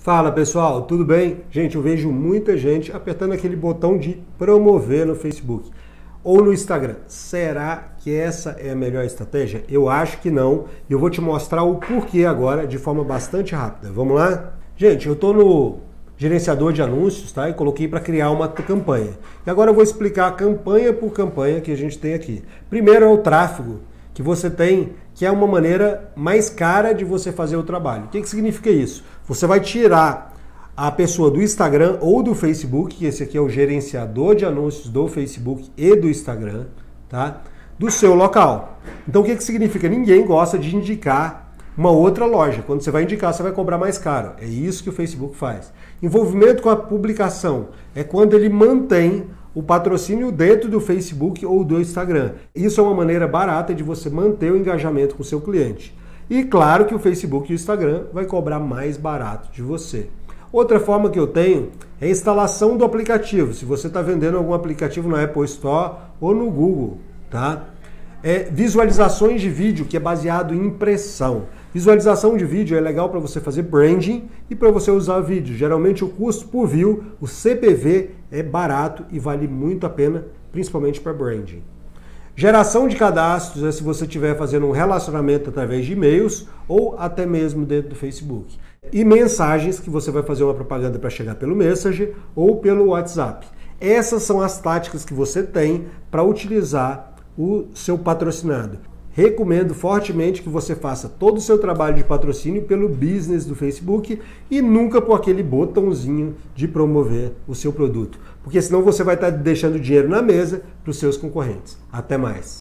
Fala pessoal, tudo bem? Gente, eu vejo muita gente apertando aquele botão de promover no Facebook ou no Instagram. Será que essa é a melhor estratégia? Eu acho que não. Eu vou te mostrar o porquê agora de forma bastante rápida. Vamos lá? Gente, eu estou no gerenciador de anúncios, tá? E coloquei para criar uma campanha. E agora eu vou explicar campanha por campanha que a gente tem aqui. Primeiro é o tráfego que você tem, que é uma maneira mais cara de você fazer o trabalho. O que, que significa isso? Você vai tirar a pessoa do Instagram ou do Facebook, que esse aqui é o gerenciador de anúncios do Facebook e do Instagram, tá? Do seu local. Então o que, que significa? Ninguém gosta de indicar uma outra loja. Quando você vai indicar, você vai cobrar mais caro. É isso que o Facebook faz. Envolvimento com a publicação é quando ele mantém o patrocínio dentro do Facebook ou do Instagram. Isso é uma maneira barata de você manter o engajamento com o seu cliente. E claro que o Facebook e o Instagram vai cobrar mais barato de você. Outra forma que eu tenho é a instalação do aplicativo. Se você está vendendo algum aplicativo na Apple Store ou no Google, tá? É visualizações de vídeo que é baseado em impressão. Visualização de vídeo é legal para você fazer branding e para você usar vídeo. Geralmente o custo por view, o CPV, é barato e vale muito a pena, principalmente para branding. Geração de cadastros é se você estiver fazendo um relacionamento através de e-mails ou até mesmo dentro do Facebook. E mensagens que você vai fazer uma propaganda para chegar pelo Messenger ou pelo WhatsApp. Essas são as táticas que você tem para utilizar o seu patrocinado. Recomendo fortemente que você faça todo o seu trabalho de patrocínio pelo business do Facebook e nunca por aquele botãozinho de promover o seu produto, porque senão você vai estar deixando dinheiro na mesa para os seus concorrentes. Até mais.